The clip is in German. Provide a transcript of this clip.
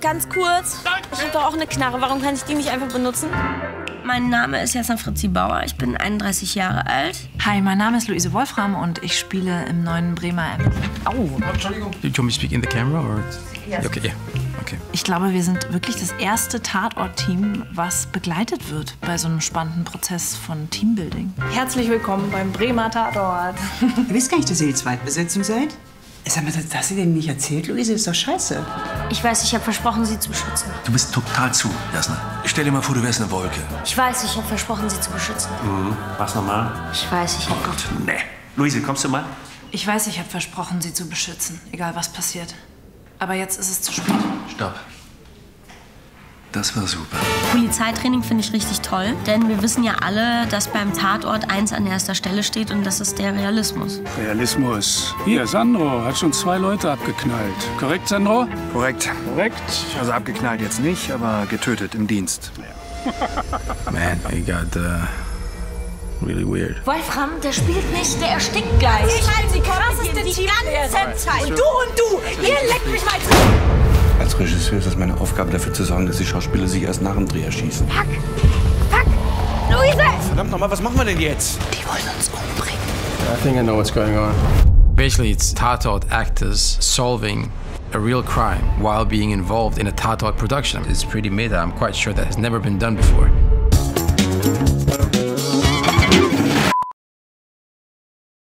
ganz kurz. Ich habe doch auch eine Knarre. Warum kann ich die nicht einfach benutzen? Mein Name ist Jasna Fritzi Bauer. Ich bin 31 Jahre alt. Hi, mein Name ist Luise Wolfram und ich spiele im neuen Bremer. Au. Entschuldigung. Do you want me speak in the camera or? Yes. Okay, yeah. Okay. Ich glaube, wir sind wirklich das erste Tatort-Team, was begleitet wird bei so einem spannenden Prozess von Teambuilding. Herzlich willkommen beim Bremer Tatort. Ihr wisst gar nicht, dass ihr die Zweitbesetzung seid? Sag mal, das hast du dir nicht erzählt, Luise? Ist doch scheiße. Ich weiß, ich habe versprochen, sie zu beschützen. Du bist total zu, Jasna. Stell dir mal vor, du wärst eine Wolke. Ich weiß, ich habe versprochen, sie zu beschützen. Mhm. Was nochmal? Ich weiß, ich Oh Gott, nee. Luise, kommst du mal? Ich weiß, ich habe versprochen, sie zu beschützen, egal was passiert. Aber jetzt ist es zu spät. Stopp. Das war super. Polizeitraining finde ich richtig toll, denn wir wissen ja alle, dass beim Tatort eins an erster Stelle steht und das ist der Realismus. Realismus. Hier, Sandro hat schon zwei Leute abgeknallt. Korrekt, Sandro? Korrekt. Korrekt. Also abgeknallt jetzt nicht, aber getötet im Dienst. Man, it got uh, really weird. Wolfram, der spielt nicht, der erstickt gleich. Ich halte die krasseste die ganze Zeit. Und du und du, ihr leckt mich mal zu. Als Regisseur ist es meine Aufgabe, dafür zu sorgen, dass die Schauspieler sich erst nach dem Dreh erschießen. Fuck! Fuck! Luise! Verdammt nochmal, was machen wir denn jetzt? Die wollen uns umbringen. I think I know what's going on. Basically, it's Tatort actors solving a real crime while being involved in a Tatort production. It's pretty meta. I'm quite sure that has never been done before.